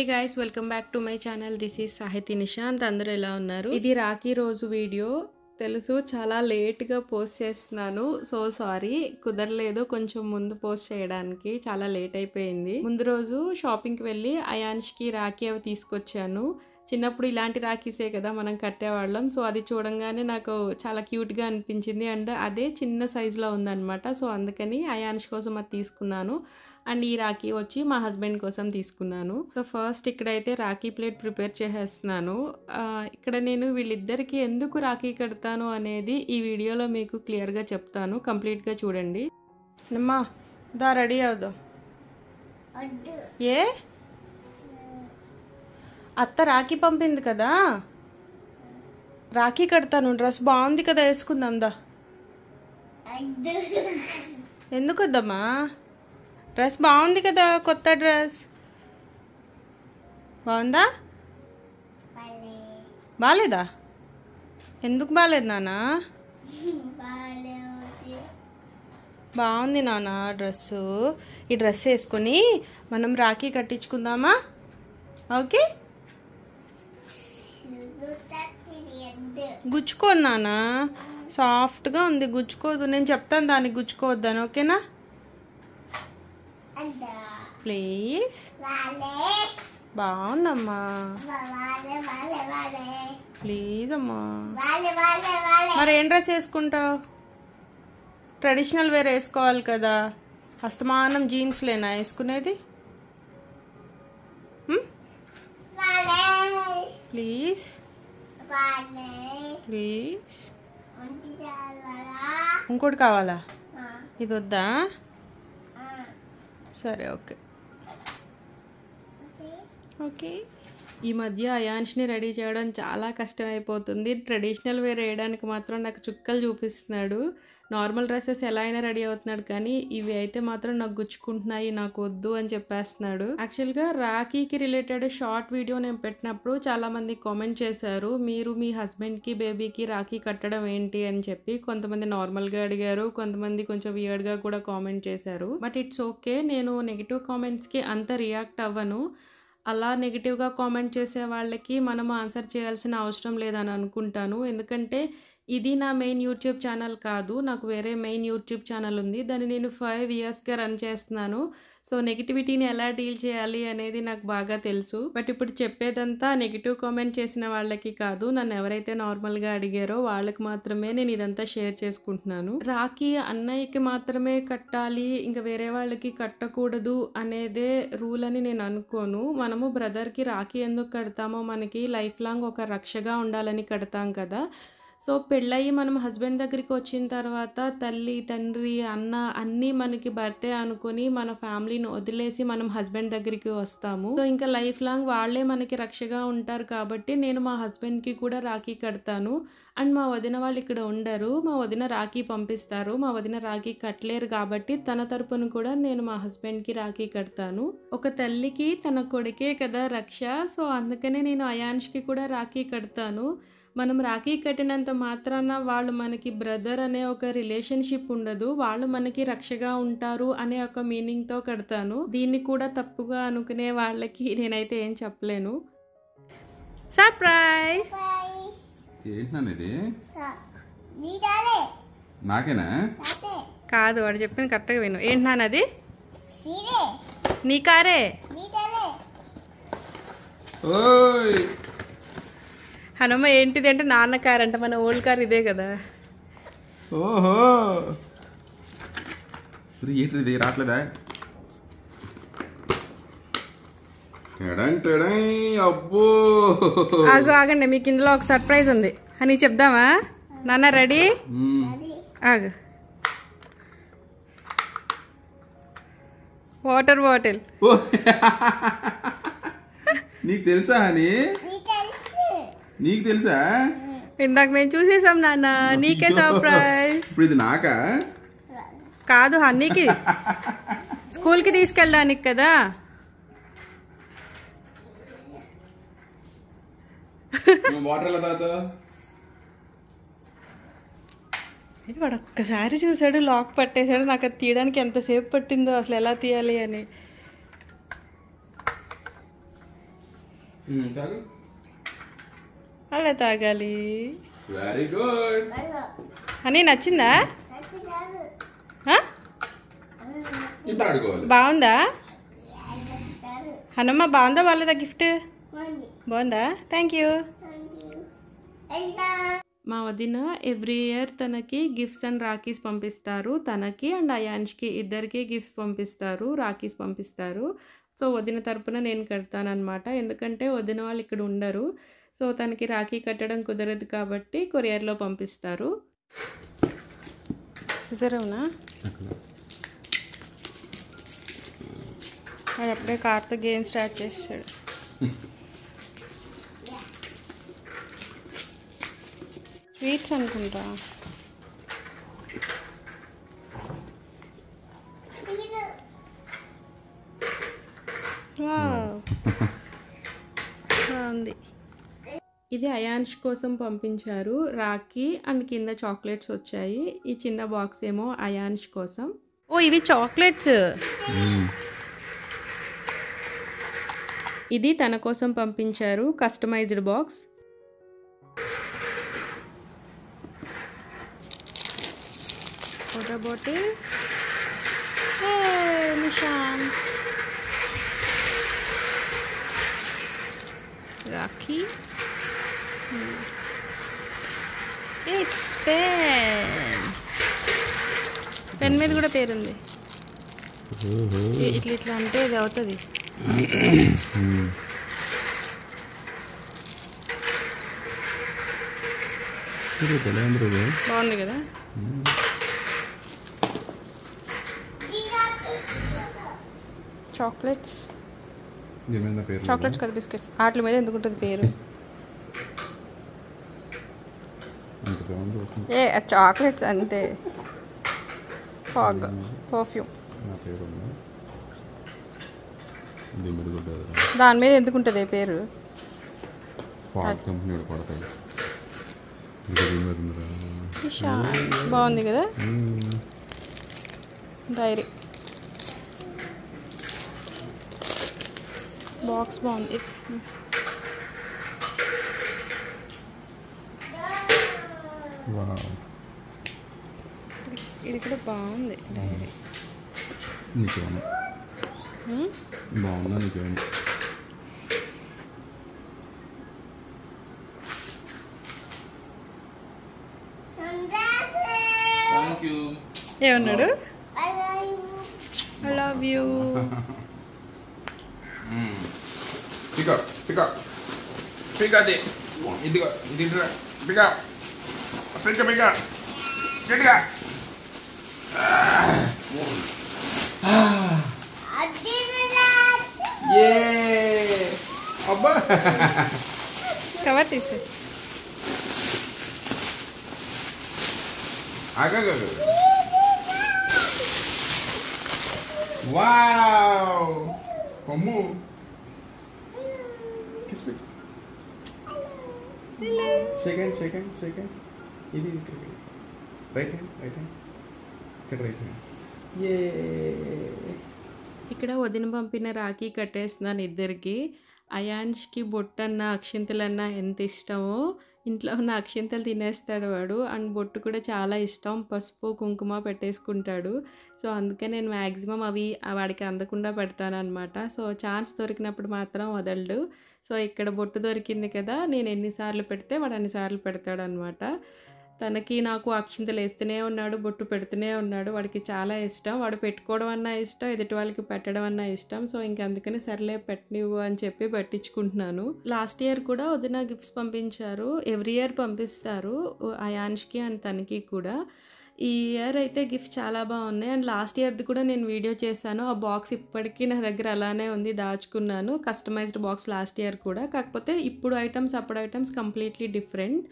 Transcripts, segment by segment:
Hey guys welcome back to my channel this is Sahithi Nishant అందరూ ఎలా ఉన్నారు? ఇది రాఖీ రోజు వీడియో. తెలుసు చాలా లేట్గా పోస్ట్ చేస్తున్నాను. సో సారీ కుదరలేదు కొంచెం ముందు పోస్ట్ చేయడానికి. చాలా లేట్ అయిపోయింది. ముందు రోజు షాపింగ్కి వెళ్ళి అయాన్ష్కి రాఖీ అవి తీసుకొచ్చాను. చిన్నప్పుడు ఇలాంటి రాఖీసే కదా మనం కట్టేవాళ్ళం. సో అది చూడంగానే నాకు చాలా క్యూట్గా అనిపించింది. అండ్ అదే చిన్న సైజులో ఉందన్నమాట. సో అందుకని అయాన్ష్ కోసం అది తీసుకున్నాను. అండ్ ఈ రాఖీ వచ్చి మా హస్బెండ్ కోసం తీసుకున్నాను. సో ఫస్ట్ ఇక్కడైతే రాఖీ ప్లేట్ ప్రిపేర్ చేసేస్తున్నాను. ఇక్కడ నేను వీళ్ళిద్దరికి ఎందుకు రాఖీ కడతాను అనేది ఈ వీడియోలో మీకు క్లియర్గా చెప్తాను. కంప్లీట్గా చూడండి. అమ్మా దా రెడీ అవుదాం. ఏ? అత్త రాఖీ పంపింది కదా? రాఖీ కడతాను డ్రెస్ బాగుంది కదా వేసుకుందాం దా. ఎందుకు వద్దమ్మా? డ్రెస్ బాగుంది కదా కొత్త డ్రెస్. బాగుందా? బాగాలేదా ఎందుకు బాగాలేదు నాన్న? బాగుంది నాన్న డ్రెస్సు. ఈ డ్రెస్ వేసుకొని మనం రాఖీ కట్టించుకుందామా? ఓకే? గుచ్చుకోదు నాన్న. సాఫ్ట్గా ఉంది గుచ్చుకోదు. నేను చెప్తాను దానికి గుచ్చుకోవద్దని ఓకేనా? ప్లీజ్. బాగుందమ్మా. ప్లీజ్ అమ్మా. మరి ఏం డ్రెస్ వేసుకుంటావు? ట్రెడిషనల్ వేర్ వేసుకోవాలి కదా. అస్తమానం జీన్స్ లేనా వేసుకునేది ప్లీజ్. ప్లీజ్. ఇంకోటి కావాలా? ఇది వద్దా? సరే ఓకే. ఓకే. ఈ మధ్య అయాన్స్ని రెడీ చేయడం చాలా కష్టమైపోతుంది. ట్రెడిషనల్ వేర్ వేయడానికి మాత్రం నాకు చుక్కలు చూపిస్తున్నాడు. నార్మల్ డ్రెస్సెస్ ఎలా అయినా రెడీ అవుతున్నాడు కానీ ఇవి అయితే మాత్రం నాకు గుచ్చుకుంటున్నాయి నాకు వద్దు అని చెప్పేస్తున్నాడు. యాక్చువల్గా రాఖీకి రిలేటెడ్ షార్ట్ వీడియో నేను పెట్టినప్పుడు చాలామంది కామెంట్ చేశారు మీరు మీ హస్బెండ్కి బేబీకి రాఖీ కట్టడం ఏంటి అని చెప్పి కొంతమంది నార్మల్గా అడిగారు కొంతమంది కొంచెం వియర్డ్గా కూడా కామెంట్ చేశారు. బట్ ఇట్స్ ఓకే నేను నెగిటివ్ కామెంట్స్కి అంత రియాక్ట్ అవ్వను. అలా నెగిటివ్గా కామెంట్ చేసే వాళ్ళకి మనం ఆన్సర్ చేయాల్సిన అవసరం లేదని అనుకుంటాను. ఎందుకంటే ఇది నా మెయిన్ యూట్యూబ్ ఛానల్ కాదు నాకు వేరే మెయిన్ యూట్యూబ్ ఛానల్ ఉంది. దాన్ని నేను ఫైవ్ ఇయర్స్గా రన్ చేస్తున్నాను. సో నెగిటివిటీని ఎలా డీల్ చేయాలి అనేది నాకు బాగా తెలుసు. బట్ ఇప్పుడు చెప్పేదంతా నెగిటివ్ కామెంట్ చేసిన వాళ్ళకి కాదు నన్ను ఎవరైతే నార్మల్గా అడిగారో వాళ్ళకి మాత్రమే నేను ఇదంతా షేర్ చేసుకుంటున్నాను. రాఖీ అన్నయ్యకి మాత్రమే కట్టాలి ఇంకా వేరే వాళ్ళకి కట్టకూడదు అనేదే రూల్ అని నేను అనుకోను. మనము బ్రదర్కి రాఖీ ఎందుకు కడతామో మనకి లైఫ్ లాంగ్ ఒక రక్షగా ఉండాలని కడతాం కదా. సో పెళ్ళయి మనం హస్బెండ్ దగ్గరికి వచ్చిన తర్వాత తల్లి తండ్రి అన్న అన్నీ మనకి భర్తే అనుకొని మన ఫ్యామిలీని వదిలేసి మనం హస్బెండ్ దగ్గరికి వస్తాము. సో ఇంకా లైఫ్ లాంగ్ వాళ్ళే మనకి రక్షగా ఉంటారు కాబట్టి నేను మా హస్బెండ్కి కూడా రాఖీ కడతాను. అండ్ మా వదిన వాళ్ళు ఇక్కడ ఉండరు. మా వదిన రాఖీ పంపిస్తారు. మా వదిన రాఖీ కట్టలేరు కాబట్టి తన తరపున కూడా నేను మా హస్బెండ్కి రాఖీ కడతాను. ఒక తల్లికి తన కొడుకే కదా రక్ష. సో అందుకనే నేను అయాన్ష్కి కూడా రాఖీ కడతాను. మనం రాఖీ కట్టినంత మాత్రాన వాళ్ళు మనకి బ్రదర్ అనే ఒక రిలేషన్షిప్ ఉండదు. వాళ్ళు మనకి రక్షగా ఉంటారు అనే ఒక మీనింగ్తో కడతాను. దీన్ని కూడా తప్పుగా అనుకునే వాళ్ళకి నేనైతే ఏం చెప్పలేను. సర్ప్రైజ్ నాకేనా? కాదు వాడు చెప్పింది కరెక్ట్గా విను. ఏంటి నాన్న అది? నీ కారే? ఓయ్! హనుమ ఏంటిది అంటే నాన్న కార్ అంటే మన ఓల్డ్ కార్ ఇదే కదా. ఓహో! మరి ఏంటి ఇది రావట్లేదా? అబ్బో! ఆగు ఆగండి మీకు ఇందులో ఒక సర్ప్రైజ్ ఉంది. అని చెప్దామా? నాన్న రెడీ. ఆగు. Water bottle. నీకు తెలుసా అని నీకు తెలుసా? ఇందాక మేము చూసేసాం నాన్న. నీకే సర్ప్రైజ్ ఇప్పుడు ఇది నాకా? కాదు హన్నీకి. స్కూల్కి తీసుకెళ్ళడానికి కదా. నువ్వు వాటర్ ఎలా తాగుతావు? వాడు ఒక్కసారి చూసాడు లాక్ పట్టేశాడు. నాకు అది తీయడానికి ఎంతసేపు పట్టిందో అసలు ఎలా తీయాలి అని. ఉమ్, తాగు. అలా తాగాలి. వెరీ గుడ్ అని నచ్చిందా? బాగుందా? హనుమ బాగుందా వాళ్ళదా గిఫ్ట్? బాగుందా? థ్యాంక్ యూ మా వదిన ఎవ్రీ ఇయర్ తనకి గిఫ్ట్స్ అండ్ రాఖీస్ పంపిస్తారు. తనకి అండ్ అయాన్ష్కి ఇద్దరికి గిఫ్ట్స్ పంపిస్తారు. రాఖీస్ పంపిస్తారు. సో వదిన తరపున నేను కడతానమాట ఎందుకంటే వదిన వాళ్ళు ఇక్కడ ఉండరు. సో తనకి రాఖీ కట్టడం కుదరదు కాబట్టి కొరియర్లో పంపిస్తారు. సిజరవునా? వాడు అప్పుడే కార్తో గేమ్ స్టార్ట్ చేస్తాడు. స్వీట్స్ అనుకుంటా. వావ్. Hmm. ఇది అయాన్ష్ కోసం పంపించారు. రాఖీ అండ్ కింద చాక్లెట్స్ వచ్చాయి. ఈ చిన్న బాక్స్ ఏమో అయాన్ష్ కోసం. ఓ ఇవి చాక్లెట్స్. ఇది తన కోసం పంపించారు. Customized box. Water bottle Nishan rakhi. A pen. Pen మీద కూడా పేరుంది. ఇట్లా ఇట్లా అంటే ఇది అవుతుంది. బాగుంది కదా? చాక్లెట్స్. చాక్లెట్స్ కదా బిస్కెట్స్. వాటి మీద ఎందుకు ఉంటుంది పేరు అంత బాగుంది ఏ చాక్లెట్స్ అంతే. Fog perfume. దీని మీద ఎందుకు ఉంటుంది పేరు? బాగుంది కదా. డైరీ. బాక్స్ బాగుంది. ఇది కూడా బాగుంది డైరీ నీకేమన్నా బాగుందా నీకేమన్నా థ్యాంక్ యూ ఏమన్నాడు ఐ లవ్ యూ పిక పిక పిక అది ఇదిగో ఇదిగా పిక పిక పిక గట్టిగా ఏ అబ్బా కవర్ తీసే ఆగా వావ్ కొమ్ము కిస్ పెట్టు సెకండ్ సెకండ్ సెకండ్ ఇది ఇక్కడ. రైట్ హ్యాండ్ రైట్ హ్యాండ్ ఇక్కడ రైట్ హ్యాండ్ ఏ ఇక్కడ వదిన పంపిన రాఖీ కట్టేస్తున్నాను ఇద్దరికి. అయాన్ష్కి బొట్టన్న అక్షింతలన్న ఎంత ఇష్టమో ఇంట్లో ఉన్న అక్షింతలు తినేస్తాడు వాడు. అండ్ బొట్టు కూడా చాలా ఇష్టం. పసుపు కుంకుమ పెట్టేసుకుంటాడు. సో అందుకే నేను మ్యాక్సిమం అవి వాడికి అందకుండా పెడతాను అనమాట సో ఛాన్స్ దొరికినప్పుడు మాత్రం వదలడు. సో ఇక్కడ బొట్టు దొరికింది కదా నేను ఎన్నిసార్లు పెడితే వాడు అన్నిసార్లు పెడతాడు అనమాట తనకి నాకు అక్షింతలు వేస్తూనే ఉన్నాడు బొట్టు పెడుతూనే ఉన్నాడు. వాడికి చాలా ఇష్టం. వాడు పెట్టుకోవడం అన్నా ఇష్టం ఎదుటి వాళ్ళకి పెట్టడం అన్నా ఇష్టం. సో ఇంక అందుకని సర్లే పెట్టనివ్వు అని చెప్పి పెట్టించుకుంటున్నాను. లాస్ట్ ఇయర్ కూడా వదిన గిఫ్ట్స్ పంపించారు. ఎవ్రీ ఇయర్ పంపిస్తారు. అయాన్ష్కి అండ్ తనకి కూడా. ఈ ఇయర్ అయితే గిఫ్ట్స్ చాలా బాగున్నాయి. అండ్ లాస్ట్ ఇయర్ది కూడా నేను వీడియో చేశాను. ఆ బాక్స్ ఇప్పటికీ నా దగ్గర అలానే ఉంది దాచుకున్నాను. కస్టమైజ్డ్ బాక్స్ లాస్ట్ ఇయర్ కూడా. కాకపోతే ఇప్పుడు ఐటమ్స్ అప్పుడు ఐటమ్స్ కంప్లీట్లీ డిఫరెంట్.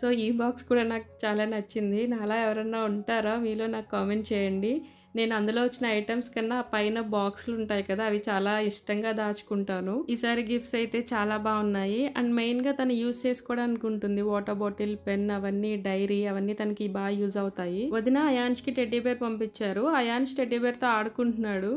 సో ఈ బాక్స్ కూడా నాకు చాలా నచ్చింది. నాలా ఎవరన్నా ఉంటారా మీలో నాకు కామెంట్ చేయండి. నేను అందులో వచ్చిన ఐటమ్స్ కన్నా పైన బాక్స్లు ఉంటాయి కదా అవి చాలా ఇష్టంగా దాచుకుంటాను. ఈసారి గిఫ్ట్స్ అయితే చాలా బాగున్నాయి. అండ్ మెయిన్గా తను యూజ్ చేసుకోవడానికి ఉంటుంది. వాటర్ బాటిల్ పెన్ అవన్నీ డైరీ అవన్నీ తనకి బాగా యూజ్ అవుతాయి. వదిన అయాన్స్కి టెడ్డీ బేర్ పంపించారు. అయాన్ష్ టెడ్డీ బేర్తో ఆడుకుంటున్నాడు.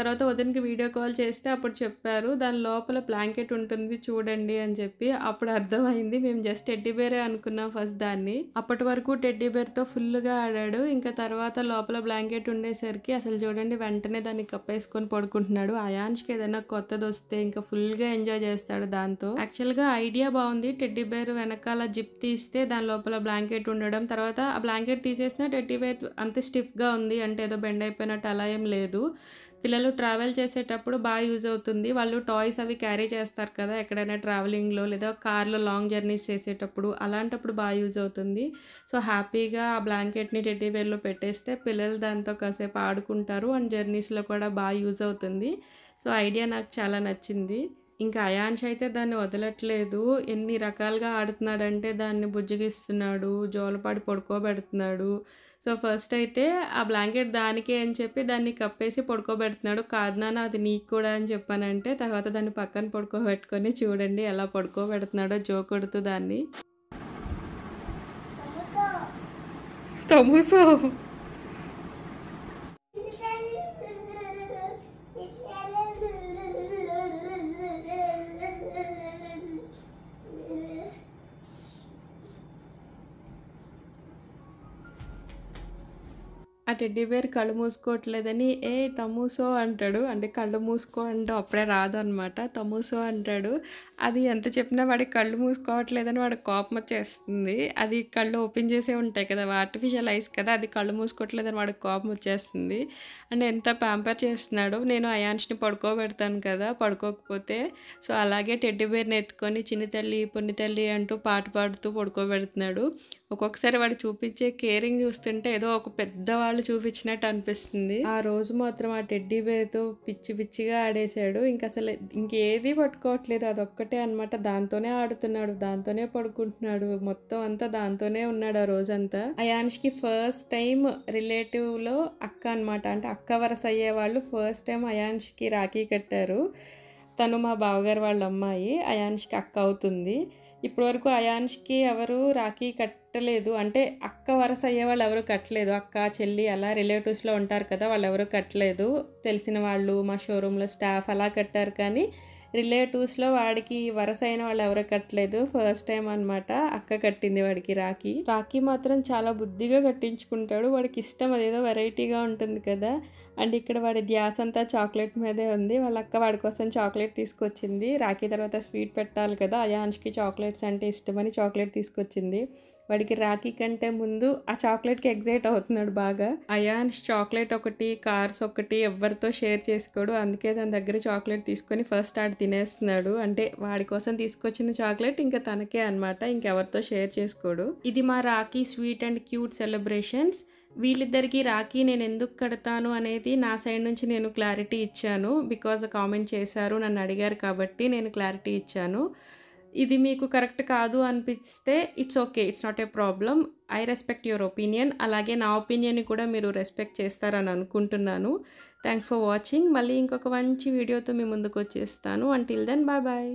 తర్వాత వదినకి వీడియో కాల్ చేస్తే అప్పుడు చెప్పారు దాని లోపల బ్లాంకెట్ ఉంటుంది చూడండి అని చెప్పి అప్పుడు అర్థమైంది. మేము జస్ట్ టెడ్డీబేరే అనుకున్నాం ఫస్ట్ దాన్ని. అప్పటి వరకు టెడ్డీబేర్తో ఫుల్గా ఆడాడు. ఇంకా తర్వాత లోపల బ్లాంకెట్ ఉండేసరికి అసలు చూడండి వెంటనే దాన్ని కప్పేసుకొని పడుకుంటున్నాడు. అయాన్స్కి ఏదైనా కొత్తది వస్తే ఇంకా ఫుల్గా ఎంజాయ్ చేస్తాడు దాంతో. యాక్చువల్గా ఐడియా బాగుంది. టెడ్డీబేర్ వెనకాల జిప్ తీస్తే దాని లోపల బ్లాంకెట్ ఉండడం. తర్వాత ఆ బ్లాంకెట్ తీసేసిన టెడ్డీబేర్ అంతే స్టిఫ్గా ఉంది. అంటే ఏదో బెండ్ అయిపోయినట్టు అలా ఏం లేదు. పిల్లలు ట్రావెల్ చేసేటప్పుడు బాగా యూజ్ అవుతుంది. వాళ్ళు టాయ్స్ అవి క్యారీ చేస్తారు కదా ఎక్కడైనా ట్రావెలింగ్లో లేదా కార్లో లాంగ్ జర్నీస్ చేసేటప్పుడు అలాంటప్పుడు బాగా యూజ్ అవుతుంది. సో హ్యాపీగా ఆ బ్లాంకెట్ని టెడ్డీవేర్లో పెట్టేస్తే పిల్లలు దాంతో కాసేపు ఆడుకుంటారు అండ్ జర్నీస్లో కూడా బాగా యూజ్ అవుతుంది. సో ఐడియా నాకు చాలా నచ్చింది. ఇంకా అయాన్ష్ అయితే దాన్ని వదలట్లేదు. ఎన్ని రకాలుగా ఆడుతున్నాడంటే దాన్ని బుజ్జగిస్తున్నాడు జోలపాడి పడుకోబెడుతున్నాడు సో ఫస్ట్ అయితే ఆ బ్లాంకెట్ దానికే అని చెప్పి దాన్ని కప్పేసి పడుకోబెడుతున్నాడు. కాదు నాన్న అది నీకు కూడా అని చెప్పానంటే తర్వాత దాన్ని పక్కన పడుకోబెట్టుకొని చూడండి ఎలా పడుకోబెడుతున్నాడో జో కొడుతూ దాన్ని. తముసో ఆ టెడ్డీ బేర్ కళ్ళు మూసుకోవట్లేదని ఏ తమూసో అంటాడు. అంటే కళ్ళు మూసుకో అంటే అప్పుడే రాదు అనమాట తమూసో అంటాడు. అది ఎంత చెప్పినా వాడికి కళ్ళు మూసుకోవట్లేదని వాడికి కోపం వచ్చేస్తుంది. అది కళ్ళు ఓపెన్ చేసే ఉంటాయి కదా ఆర్టిఫిషియల్ ఐస్ కదా అది కళ్ళు మూసుకోవట్లేదని వాడికి కోపం వచ్చేస్తుంది. అండ్ ఎంత ప్యాంపర్ చేస్తున్నాడు. నేను అయాన్స్ని పడుకోబెడతాను కదా పడుకోకపోతే. సో అలాగే టెడ్డీ బేర్ని ఎత్తుకొని చిన్ని తల్లి పొన్ని తల్లి అంటూ పాట పాడుతూ పడుకోబెడుతున్నాడు. ఒక్కొక్కసారి వాడు చూపించే కేరింగ్ చూస్తుంటే ఏదో ఒక పెద్దవాళ్ళు చూపించినట్టు అనిపిస్తుంది. ఆ రోజు మాత్రం ఆ టెడ్డీ బేర్తో పిచ్చి పిచ్చిగా ఆడేశాడు. ఇంకా అసలు ఇంకేది పట్టుకోవట్లేదు. అదొక్కటే అనమాట దాంతోనే ఆడుతున్నాడు. దాంతోనే పడుకుంటున్నాడు. మొత్తం అంతా దాంతోనే ఉన్నాడు ఆ రోజంతా. అయాన్ష్కి ఫస్ట్ టైం రిలేటివ్లో అక్క అనమాట అంటే అక్క వరస అయ్యే వాళ్ళు ఫస్ట్ టైం అయాన్ష్కి రాఖీ కట్టారు. తను మా బావగారు వాళ్ళ అమ్మాయి. అయాన్ష్కి అక్క అవుతుంది. ఇప్పటివరకు అయాన్ష్కి ఎవరు రాఖీ కట్టలేదు. అంటే అక్క వరస అయ్యే వాళ్ళు ఎవరు కట్టలేదు. అక్క చెల్లి అలా రిలేటివ్స్లో ఉంటారు కదా వాళ్ళు ఎవరు కట్టలేదు. తెలిసిన వాళ్ళు మా షోరూంలో స్టాఫ్ అలా కట్టారు కానీ రిలేటివ్స్లో వాడికి వరస అయిన వాళ్ళు ఎవరు కట్టలేదు. ఫస్ట్ టైం అనమాట అక్క కట్టింది వాడికి రాఖీ. రాఖీ మాత్రం చాలా బుద్ధిగా కట్టించుకుంటాడు. వాడికి ఇష్టం అదేదో వెరైటీగా ఉంటుంది కదా. అండ్ ఇక్కడ వాడి ధ్యాస అంతా చాక్లెట్ మీదే ఉంది. వాళ్ళ అక్క వాడి కోసం చాక్లెట్ తీసుకొచ్చింది. రాఖీ తర్వాత స్వీట్ పెట్టాలి కదా. అయాన్ష్కి చాక్లెట్స్ అంటే ఇష్టమని చాక్లెట్ తీసుకొచ్చింది. వాడికి రాఖీ కంటే ముందు ఆ చాక్లెట్కి ఎగ్జైట్ అవుతున్నాడు బాగా. అయాన్స్ చాక్లెట్ ఒకటి కార్స్ ఒకటి ఎవరితో షేర్ చేసుకోడు. అందుకే తన దగ్గర చాక్లెట్ తీసుకొని ఫస్ట్ ఆడు తినేస్తున్నాడు. అంటే వాడి కోసం తీసుకొచ్చిన చాక్లెట్ ఇంకా తనకే అనమాట ఇంకెవరితో షేర్ చేసుకోడు. ఇది మా rakhi sweet and cute celebrations. వీళ్ళిద్దరికీ రాఖీ నేను ఎందుకు కడతాను అనేది నా సైడ్ నుంచి నేను క్లారిటీ ఇచ్చాను. బికాజ్ కామెంట్ చేశారు నన్ను అడిగారు కాబట్టి నేను క్లారిటీ ఇచ్చాను. ఇది మీకు కరెక్ట్ కాదు అనిపిస్తే it's okay it's not a problem I respect your opinion అలాగే నా ఒపీనియన్ని కూడా మీరు రెస్పెక్ట్ చేస్తారని అనుకుంటున్నాను. థ్యాంక్స్ ఫర్ వాచింగ్ మళ్ళీ ఇంకొక మంచి వీడియోతో మీ ముందుకు వచ్చేస్తాను. Until then bye bye